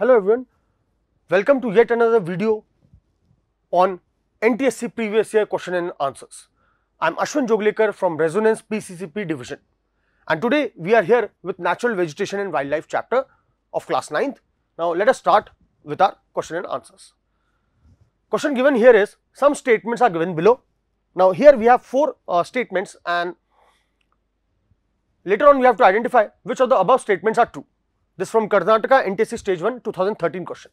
Hello everyone, welcome to yet another video on NTSE previous year question and answers. I am Ashwin Joglekar from Resonance PCCP division and today we are here with natural vegetation and wildlife chapter of class 9th. Now let us start with our question and answers. Question given here is some statements are given below. Now here we have four uh, statements and later on we have to identify which of the above statements are true. This from Karnataka NTSE stage 1 2013 question.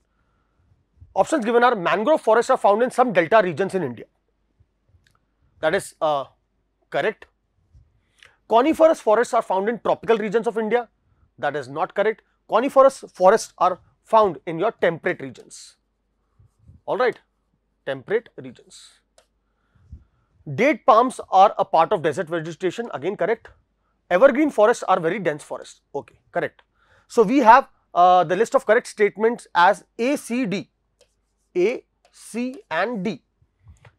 Options given are mangrove forests are found in some delta regions in India. That is uh, correct. Coniferous forests are found in tropical regions of India. That is not correct. Coniferous forests are found in your temperate regions. Alright, temperate regions. Date palms are a part of desert vegetation. Again, correct. Evergreen forests are very dense forests. Okay, correct. So, we have uh, the list of correct statements as A, C, D, A, C and D.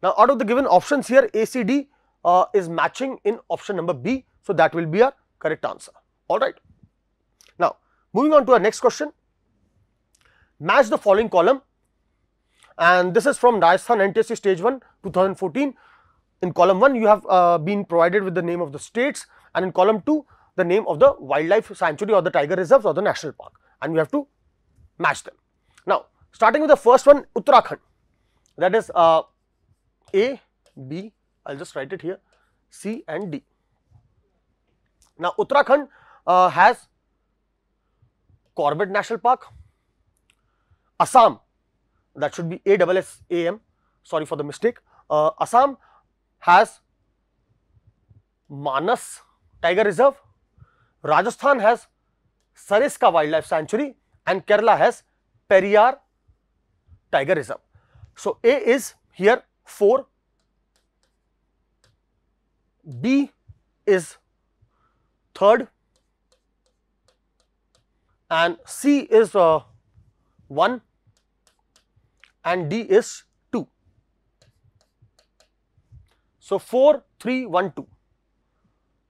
Now, out of the given options here A, C, D uh, is matching in option number B. So, that will be our correct answer alright. Now, moving on to our next question match the following column and this is from Rajasthan NTSE stage 1 2014. In column 1 you have uh, been provided with the name of the states and in column 2 the name of the wildlife sanctuary or the tiger reserves or the national park and we have to match them. Now, starting with the first one Uttarakhand that is uh, A, B, I will just write it here C and D. Now, Uttarakhand uh, has Corbett National Park, Assam that should be A double S A M sorry for the mistake. Uh, Assam has Manas Tiger Reserve, Rajasthan has Sariska Wildlife Sanctuary and Kerala has Periyar Tiger Reserve. So, A is here 4, B is third and C is uh, 1 and D is 2. So, 4, 3, 1, 2,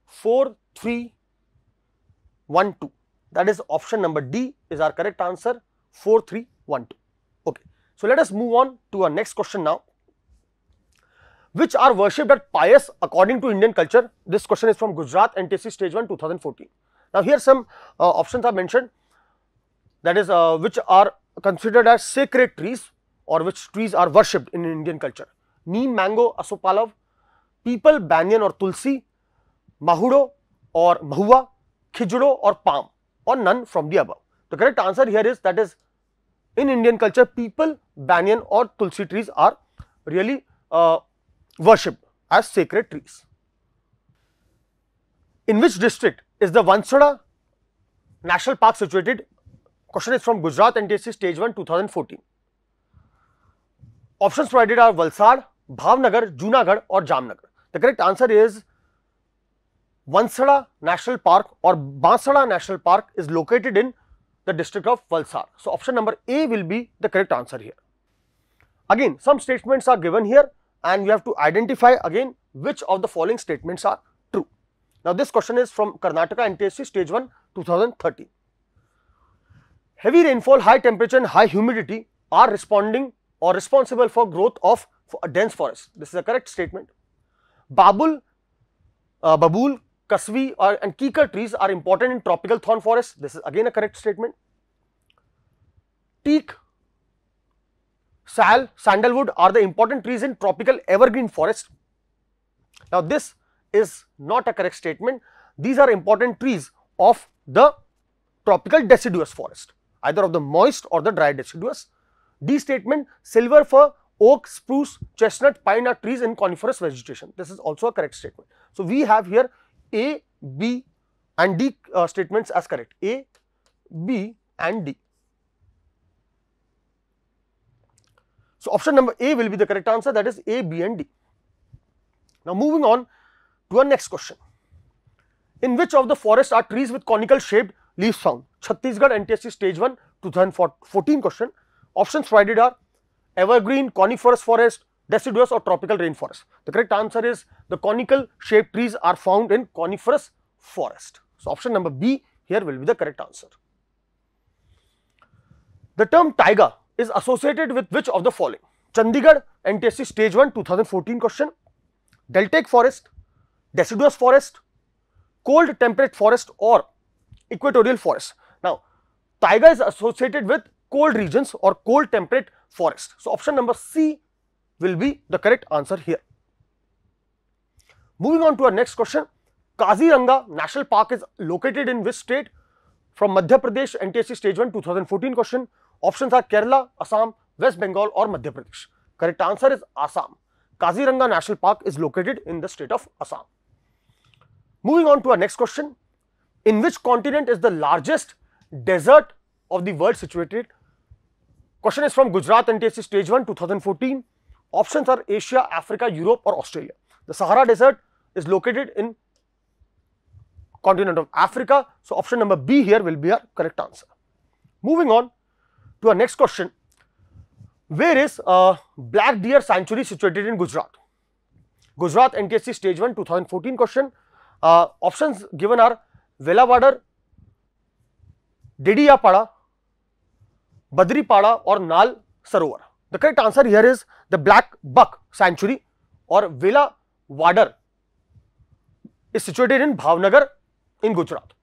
4, 3, 1, 2 that is option number D is our correct answer 4, 3, 1, 2. Okay. So, let us move on to our next question now which are worshipped at pious according to Indian culture. This question is from Gujarat NTSE stage 1 2014. Now, here some uh, options are mentioned that is uh, which are considered as sacred trees or which trees are worshipped in Indian culture. Neem, mango, asopalav, peepal, banyan or tulsi, mahudo or mahua, खिजड़ो और palm, और none from the above the correct answer here is that is in Indian culture people banyan और tulsi trees are really worship as sacred trees in which district is the Vansda national park situated question is from Gujarat NTSC stage one two thousand fourteen option provided are Valsad Bhavnagar Junagadh और Jamnagar the correct answer is Vansada National Park or Bansada National Park is located in the district of Valsad. So, option number A will be the correct answer here. Again, some statements are given here and we have to identify again which of the following statements are true. Now, this question is from Karnataka NTSE stage 1 2013. Heavy rainfall, high temperature and high humidity are responding or responsible for growth of a dense forest. This is a correct statement. Babul, uh, babul, kasvi or, and kikar trees are important in tropical thorn forests. This is again a correct statement. Teak, sal, sandalwood are the important trees in tropical evergreen forest. Now, this is not a correct statement. These are important trees of the tropical deciduous forest, either of the moist or the dry deciduous. D statement silver fir, oak, spruce, chestnut, pine are trees in coniferous vegetation. This is also a correct statement. So, we have here A, B and D uh, statements as correct A, B and D. So, option number A will be the correct answer that is A, B and D. Now, moving on to our next question. In which of the forests are trees with conical shaped leaves found? Chhattisgarh NTSE stage 1 2014 question. Options provided are evergreen, coniferous forest, deciduous or tropical rainforest. The correct answer is the conical shaped trees are found in coniferous forest. So, option number B here will be the correct answer. The term taiga is associated with which of the following? Chandigarh NTSE stage 1 2014 question, deltaic forest, deciduous forest, cold temperate forest or equatorial forest. Now, taiga is associated with cold regions or cold temperate forest. So, option number C will be the correct answer here. Moving on to our next question, Kaziranga National Park is located in which state? From Madhya Pradesh NTSE stage 1 2014 question. Options are Kerala, Assam, West Bengal or Madhya Pradesh. Correct answer is Assam. Kaziranga National Park is located in the state of Assam. Moving on to our next question. In which continent is the largest desert of the world situated? Question is from Gujarat NTSE stage 1 2014. Option are Asia Africa Europe और Australia the Sahara desert is located in continent of Africa so option number B here will be our correct answer moving on to our next question where is black deer sanctuary situated in Gujarat Gujarat NTSC stage one 2014 question option given are Velavadar Dediapada Badripada और नाल सरोवर The correct answer here is the Black Buck Sanctuary or Vela Vadar is situated in Bhavnagar in Gujarat.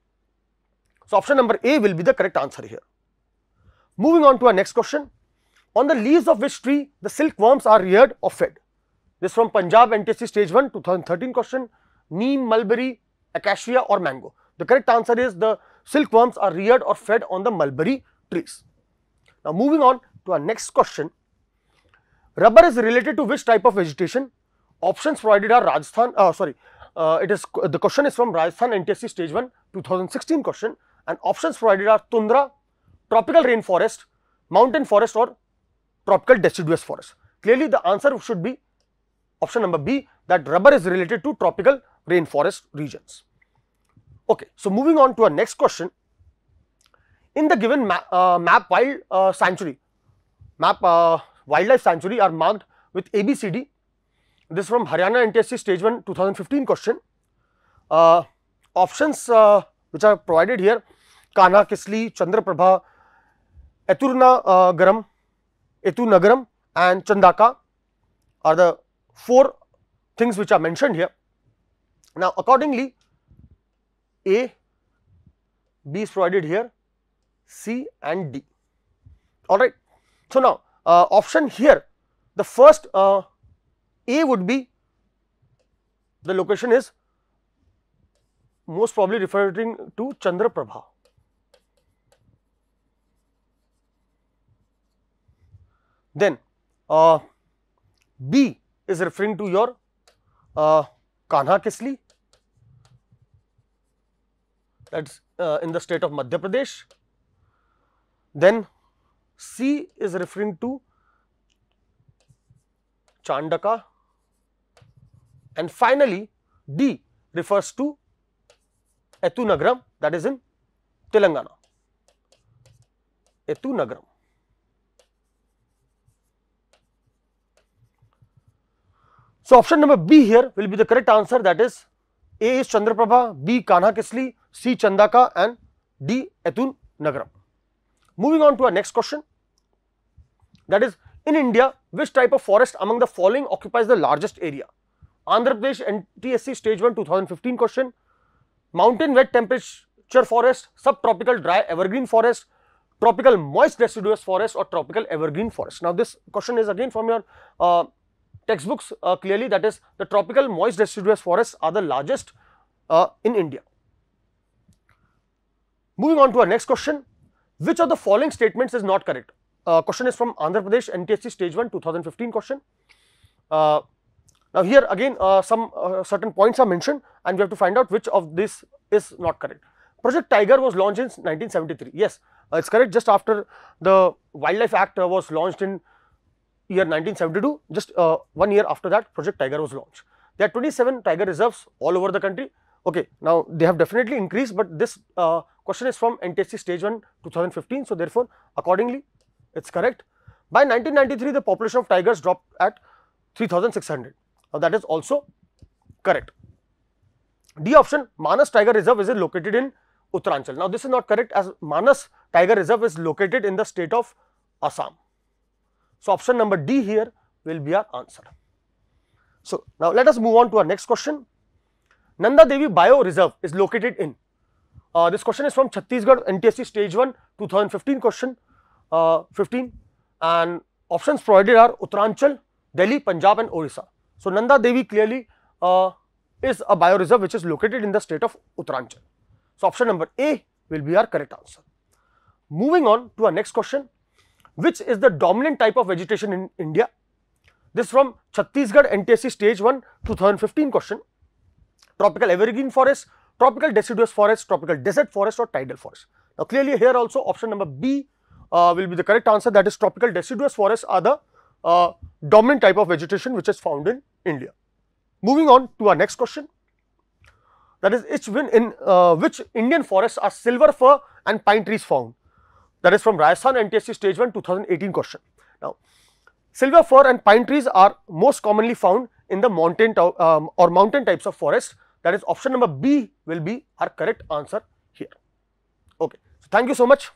So, option number A will be the correct answer here. Moving on to our next question. On the leaves of which tree the silkworms are reared or fed? This from Punjab NTSE stage 1 2013 question. Neem, mulberry, acacia or mango. The correct answer is the silkworms are reared or fed on the mulberry trees. Now, moving on to our next question. Rubber is related to which type of vegetation? Options provided are Rajasthan, uh, sorry, uh, it is the question is from Rajasthan NTSE stage 1 2016 question and options provided are tundra, tropical rainforest, mountain forest or tropical deciduous forest. Clearly the answer should be option number B that rubber is related to tropical rainforest regions. Okay, so moving on to our next question. In the given ma uh, map wild uh, sanctuary, map uh, wildlife sanctuary are marked with ABCD this is from Haryana NTSE stage 1 2015 question. Uh, options uh, which are provided here Kanha, Kisli, Chandraprabha, Eturna uh, Garam, Etu Nagaram and Chandaka are the four things which are mentioned here. Now, accordingly, A, B is provided here, C and D. All right. So, now option here, the first uh, a would be the location is most probably referring to Chandraprabha. Then uh, B is referring to your uh, Kanha Kisli that is uh, in the state of Madhya Pradesh. Then C is referring to Chandaka and finally, D refers to Etunagaram that is in Telangana. Etunagaram. So, option number B here will be the correct answer that is A is Chandraprabha, B Kanha Kisli, C Chandaka and D Etun Nagaram. Moving on to our next question that is in India which type of forest among the following occupies the largest area? Andhra Pradesh NTSE stage 1 2015 question, mountain wet temperature forest, subtropical dry evergreen forest, tropical moist deciduous forest or tropical evergreen forest. Now, this question is again from your uh, textbooks uh, clearly that is the tropical moist deciduous forests are the largest uh, in India. Moving on to our next question, which of the following statements is not correct? Uh, question is from Andhra Pradesh NTSE stage 1 2015 question. Uh, now, here again uh, some uh, certain points are mentioned and we have to find out which of this is not correct. Project Tiger was launched in 1973. Yes, uh, it is correct just after the Wildlife Act uh, was launched in year 1972, just one year after that Project Tiger was launched. There are 27 tiger reserves all over the country. Okay, now they have definitely increased, but this question is from NTSE stage 1 2015. So, therefore, accordingly it is correct. By 1993, the population of tigers dropped at 3600. Now, that is also correct. D option Manas Tiger Reserve is located in Uttaranchal. Now, this is not correct as Manas Tiger Reserve is located in the state of Assam. So, option number D here will be our answer. So, now let us move on to our next question. Nanda Devi Bio Reserve is located in. Uh, this question is from Chhattisgarh NTSE stage 1 2015 question 15 and options provided are Uttaranchal, Delhi, Punjab and Orissa. So, Nanda Devi clearly uh, is a bioreserve which is located in the state of Uttaranchal. So, option number A will be our correct answer. Moving on to our next question, which is the dominant type of vegetation in India? This from Chhattisgarh NTSE stage 1 2015 question, tropical evergreen forest, tropical deciduous forest, tropical desert forest or tidal forest. Now, clearly here also option number B uh, will be the correct answer that is tropical deciduous forests are the uh, dominant type of vegetation which is found in India. Moving on to our next question that is which in uh, which Indian forests are silver fir and pine trees found that is from Rajasthan NTSE stage 1 2018 question. Now, silver fir and pine trees are most commonly found in the mountain um, or mountain types of forests that is option number B will be our correct answer here. Okay. So, thank you so much.